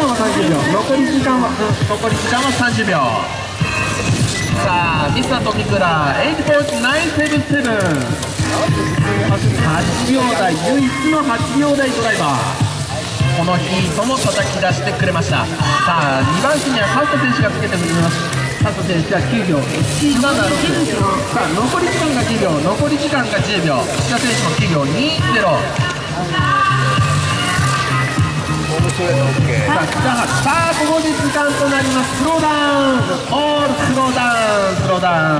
残り時間は30秒残り時間は、うん、残り時間は30秒さあミスタートミクラ8.977 8秒台唯一の8秒台ドライバーこのヒートも叩き出してくれましたさあ2番手にはカット選手がつけてくれますカット選手は9秒176さあ残り時間が10秒残り時間が10秒石田選手も9秒20さあさあここで時間となります。スローダウン。オールスローダウンスローダウン。